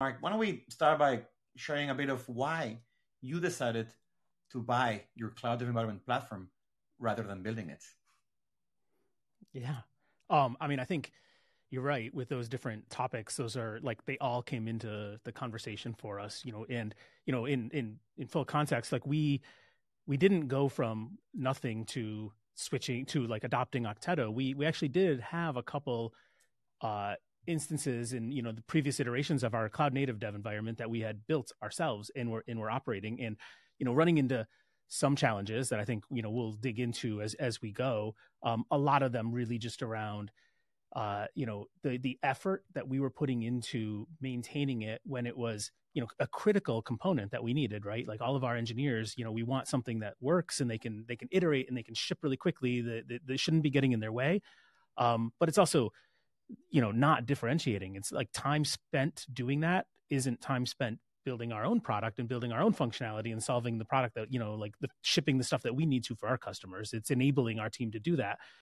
Mark, why don't we start by sharing a bit of why you decided to buy your cloud environment platform rather than building it? Yeah. Um, I mean, I think you're right with those different topics. Those are like they all came into the conversation for us, you know, and you know, in in in full context, like we we didn't go from nothing to switching to like adopting Okteto. We we actually did have a couple uh instances in you know the previous iterations of our cloud native dev environment that we had built ourselves and we're and we're operating and you know running into some challenges that I think you know we'll dig into as as we go. Um, a lot of them really just around uh, you know the the effort that we were putting into maintaining it when it was you know a critical component that we needed right? Like all of our engineers you know we want something that works and they can they can iterate and they can ship really quickly. That they shouldn't be getting in their way. Um, but it's also you know not differentiating. It's like time spent doing that isn't time spent building our own product and building our own functionality and solving the product that you know like the shipping the stuff that we need to for our customers. It's enabling our team to do that